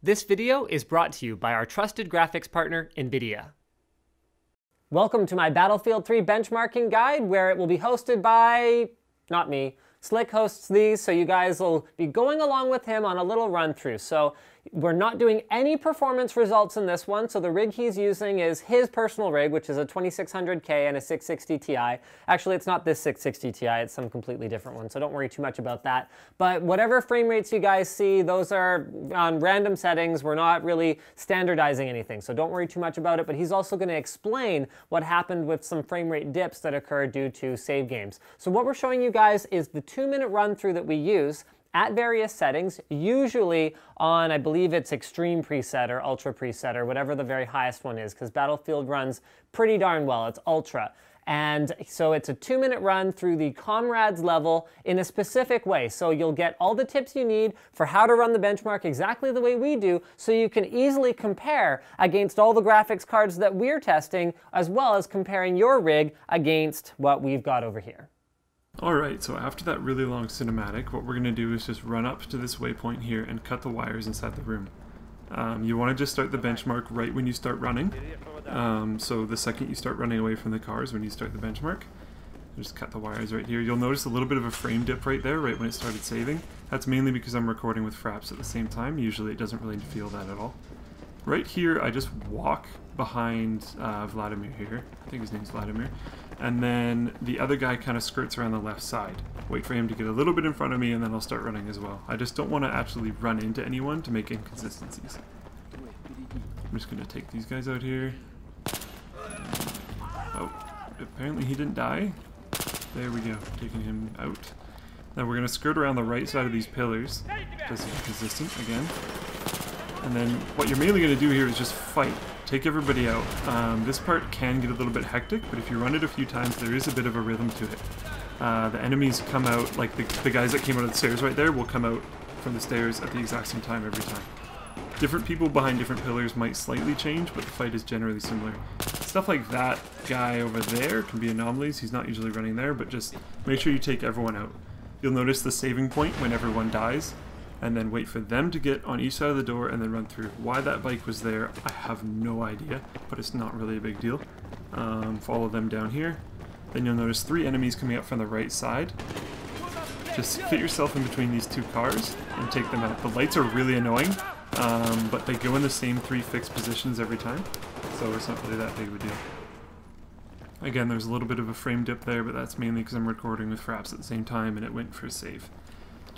This video is brought to you by our trusted graphics partner, NVIDIA. Welcome to my Battlefield 3 benchmarking guide, where it will be hosted by, not me, Slick hosts these, so you guys will be going along with him on a little run through. So we're not doing any performance results in this one, so the rig he's using is his personal rig, which is a 2600K and a 660 Ti. Actually, it's not this 660 Ti, it's some completely different one, so don't worry too much about that. But whatever frame rates you guys see, those are on random settings. We're not really standardizing anything, so don't worry too much about it. But he's also going to explain what happened with some frame rate dips that occur due to save games. So what we're showing you guys is the two minute run through that we use at various settings, usually on, I believe it's extreme preset or ultra preset or whatever the very highest one is, because Battlefield runs pretty darn well. It's ultra. And so it's a two minute run through the comrades level in a specific way. So you'll get all the tips you need for how to run the benchmark exactly the way we do, so you can easily compare against all the graphics cards that we're testing, as well as comparing your rig against what we've got over here. Alright, so after that really long cinematic, what we're going to do is just run up to this waypoint here and cut the wires inside the room. Um, you want to just start the benchmark right when you start running. Um, so the second you start running away from the cars when you start the benchmark. Just cut the wires right here. You'll notice a little bit of a frame dip right there, right when it started saving. That's mainly because I'm recording with Fraps at the same time. Usually it doesn't really feel that at all. Right here, I just walk behind uh, Vladimir here. I think his name's Vladimir and then the other guy kind of skirts around the left side. Wait for him to get a little bit in front of me and then I'll start running as well. I just don't want to actually run into anyone to make inconsistencies. I'm just going to take these guys out here. Oh, apparently he didn't die. There we go, taking him out. Now we're going to skirt around the right side of these pillars, consistent again. And then what you're mainly going to do here is just fight take everybody out. Um, this part can get a little bit hectic, but if you run it a few times, there is a bit of a rhythm to it. Uh, the enemies come out, like the, the guys that came out of the stairs right there, will come out from the stairs at the exact same time every time. Different people behind different pillars might slightly change, but the fight is generally similar. Stuff like that guy over there can be anomalies. He's not usually running there, but just make sure you take everyone out. You'll notice the saving point when everyone dies and then wait for them to get on each side of the door and then run through. Why that bike was there, I have no idea, but it's not really a big deal. Um, follow them down here. Then you'll notice three enemies coming up from the right side. Just fit yourself in between these two cars and take them out. The lights are really annoying, um, but they go in the same three fixed positions every time, so it's not really that big of a deal. Again, there's a little bit of a frame dip there, but that's mainly because I'm recording with Fraps at the same time and it went for a save.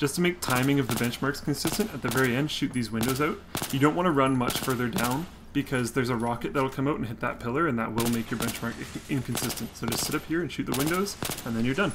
Just to make timing of the benchmarks consistent, at the very end, shoot these windows out. You don't want to run much further down because there's a rocket that'll come out and hit that pillar and that will make your benchmark inconsistent. So just sit up here and shoot the windows and then you're done.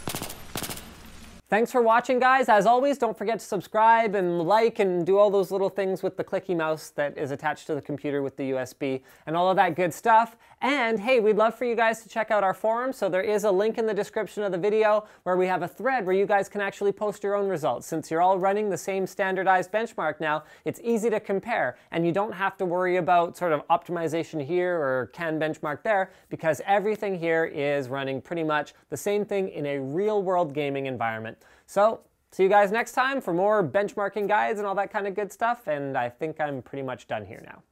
Thanks for watching, guys. As always, don't forget to subscribe and like and do all those little things with the clicky mouse that is attached to the computer with the USB and all of that good stuff. And hey, we'd love for you guys to check out our forum. So there is a link in the description of the video where we have a thread where you guys can actually post your own results. Since you're all running the same standardized benchmark now, it's easy to compare and you don't have to worry about sort of optimization here or can benchmark there because everything here is running pretty much the same thing in a real world gaming environment. So see you guys next time for more benchmarking guides and all that kind of good stuff. And I think I'm pretty much done here now.